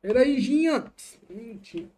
Peraí, Ginha. Não tinha.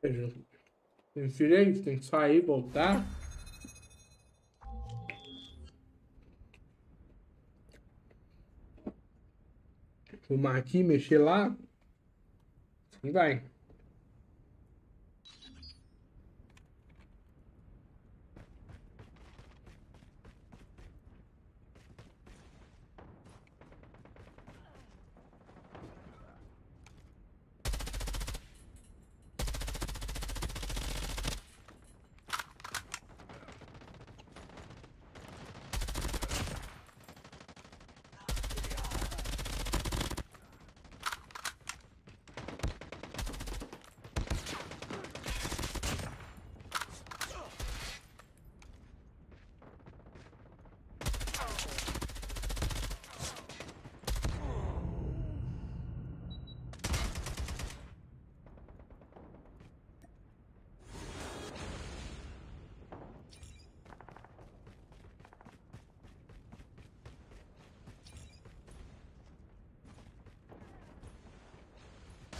seja, tem direito, tem que sair, voltar. Fumar aqui, mexer lá. E vai.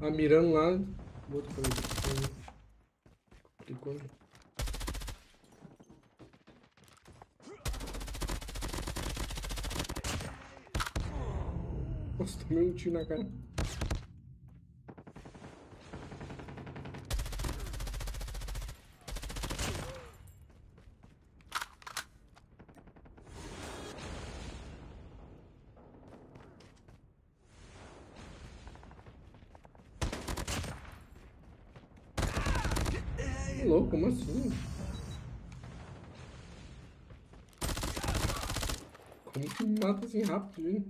Ah, mirando lá. o Outro né? Nossa, tomei um tiro na cara. Como assim? Como que mata assim rápido?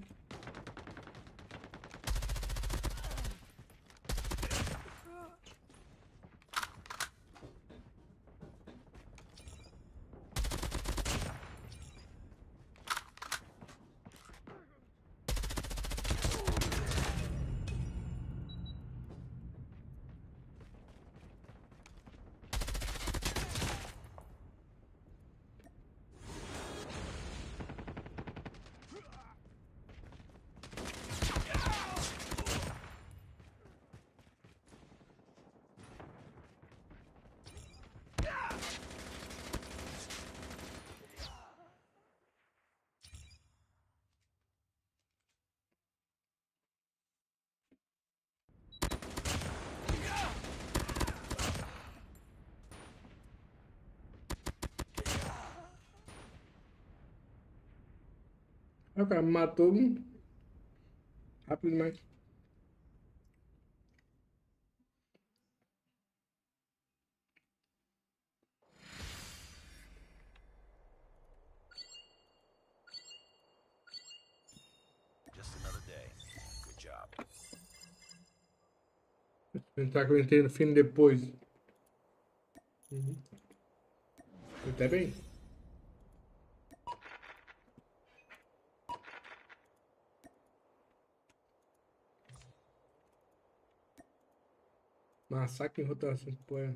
Ah, o cara me matou rápido demais. Just another day. Good job. Tentar que eu entrei no fim depois. Uhum. Até bem. Massacre em rotação, pô. é.